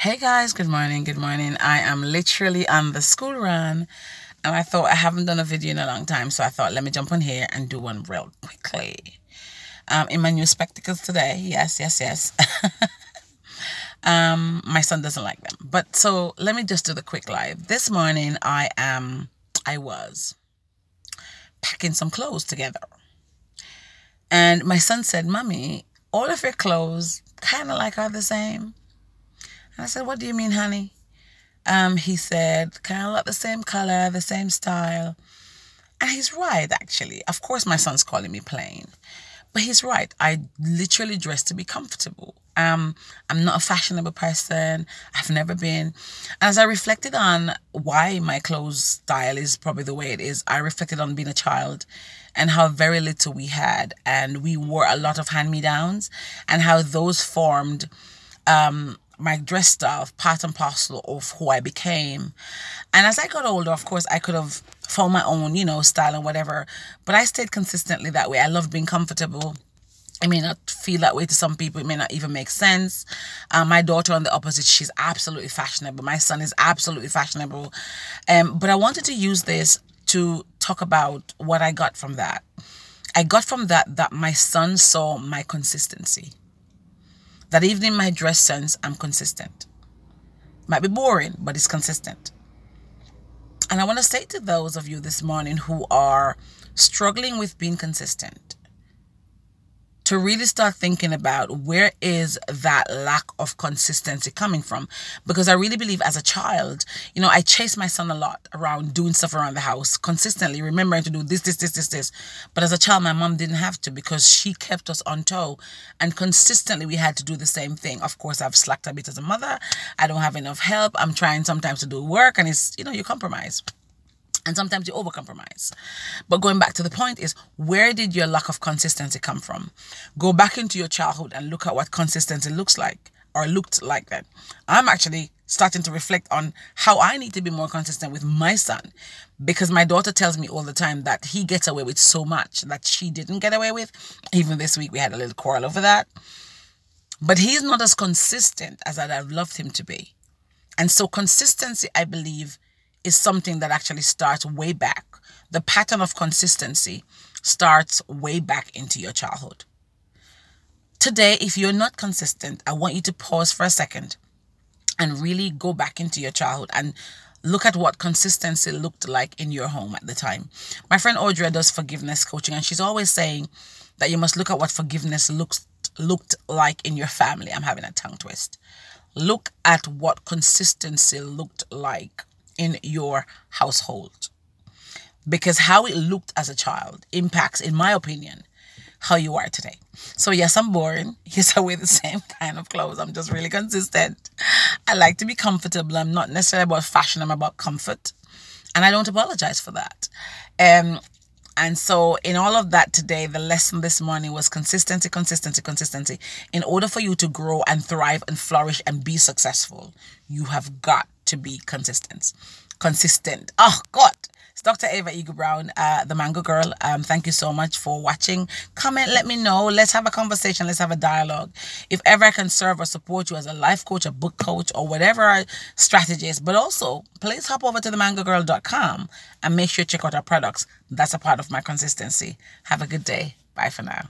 Hey guys, good morning, good morning. I am literally on the school run and I thought I haven't done a video in a long time, so I thought let me jump on here and do one real quickly. Um, in my new spectacles today, yes, yes, yes. um, my son doesn't like them, but so let me just do the quick live. This morning I am, I was packing some clothes together, and my son said, "Mommy, all of your clothes kind of like are the same." And I said, What do you mean, honey? Um, he said, Kind of like the same color, the same style. And he's right, actually. Of course, my son's calling me plain. But he's right. I literally dress to be comfortable. Um, I'm not a fashionable person. I've never been. As I reflected on why my clothes style is probably the way it is, I reflected on being a child and how very little we had. And we wore a lot of hand-me-downs and how those formed um, my dress style part and parcel of who I became. And as I got older, of course, I could have found my own, you know, style and whatever. But I stayed consistently that way. I love being comfortable. It may not feel that way to some people. It may not even make sense. Um, my daughter on the opposite, she's absolutely fashionable. My son is absolutely fashionable. Um, but I wanted to use this to talk about what I got from that. I got from that that my son saw my consistency that even in my dress sense, I'm consistent. Might be boring, but it's consistent. And I want to say to those of you this morning who are struggling with being consistent, to really start thinking about where is that lack of consistency coming from. Because i really believe as a child you know i chased my son a lot around doing stuff around the house consistently remembering to do this this this this this. But as a child my mom didn't have to because she kept us on toe and consistently we had to do the same thing. Of course i've slacked a bit as a mother. I don't have enough help. I'm trying sometimes to do work and it's you know you compromise and sometimes you overcompromise. But going back to the point is where did your lack of consistency come from? Go back into your childhood and look at what consistency looks like or looked like then. I'm actually starting to reflect on how I need to be more consistent with my son because my daughter tells me all the time that he gets away with so much that she didn't get away with. Even this week we had a little quarrel over that. But he's not as consistent as I'd have loved him to be. And so consistency, I believe, is something that actually starts way back. The pattern of consistency starts way back into your childhood. Today, if you're not consistent, I want you to pause for a second and really go back into your childhood and look at what consistency looked like in your home at the time. My friend Audrey does forgiveness coaching, and she's always saying that you must look at what forgiveness looks looked like in your family. I'm having a tongue twist. Look at what consistency looked like in your household. Because how it looked as a child impacts, in my opinion, how you are today. So yes, I'm boring. Yes, I wear the same kind of clothes. I'm just really consistent. I like to be comfortable. I'm not necessarily about fashion. I'm about comfort. And I don't apologize for that. Um, and so, in all of that today, the lesson this morning was consistency, consistency, consistency. In order for you to grow and thrive and flourish and be successful, you have got to be consistent. Consistent. Oh, God. It's Dr. Ava Eagle Brown, uh, the Mango Girl. Um, thank you so much for watching. Comment, let me know. Let's have a conversation. Let's have a dialogue. If ever I can serve or support you as a life coach, a book coach, or whatever strategy is, but also please hop over to themangogirl.com and make sure you check out our products. That's a part of my consistency. Have a good day. Bye for now.